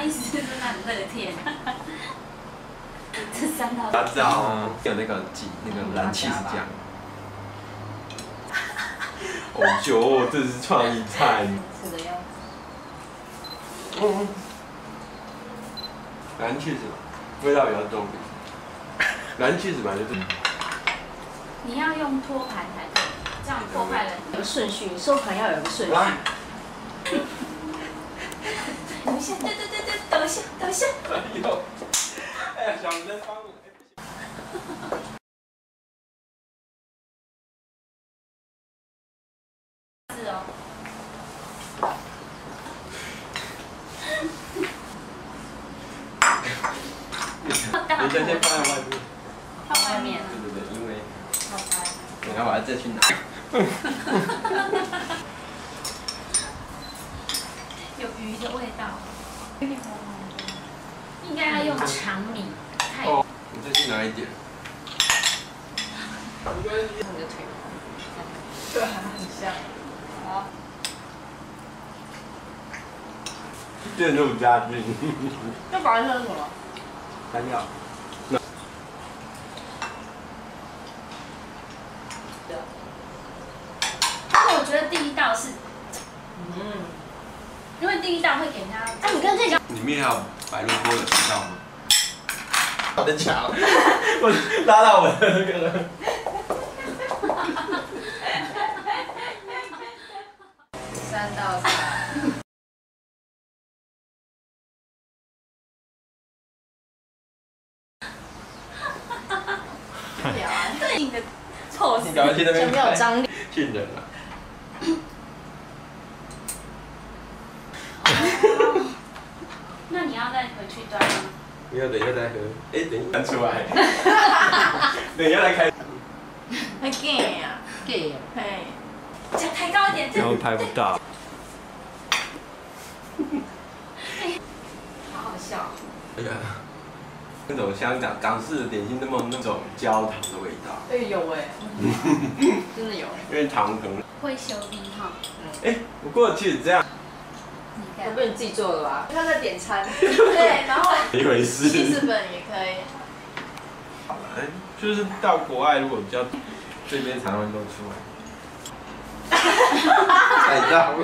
他意思就是很乐天。这三道大家好，有那个鸡，那个蓝气是这样。哦哟，这是创意菜。是的样子。嗯，蓝气是味道比较重。蓝气是本来就是。你要用托盘才对，这样破坏了有个顺序，收盘要有个顺序。等一下，对对对下，等一下。哎呦，哎呀，小人帮我。是哦。你先先放在外面。放外面。对对对，因为好吧。等下我要再去拿。有鱼的味道。应该要用长米。太。哦，你再去拿一点。你的腿。对，很像。好。渐入佳境。要保证什么？干掉。但我觉得第一因为第一道会给人家。哎，你跟这讲。里面还有白萝卜的味道吗？我的墙，我拉到我的那个了。三道菜。对啊，对应的措施。你赶快去那边没有张力。骗人啊！那你要再回去端吗？不要，等一下再喝。哎，等一下出来。等一下来开。还 gay 啊？gay 嘿。脚抬高一点。然后拍不到。好好笑。哎呀，那种香港港式的点心，那么那种焦糖的味道。哎有哎，真的有。因为糖可能。会修冰哈。哎，不过其实这样。我被你自己做的吧？他在点餐。对，然后。一回事。记事本也可以。好了，哎，就是到国外如果比较，这边常常都出来。太大了。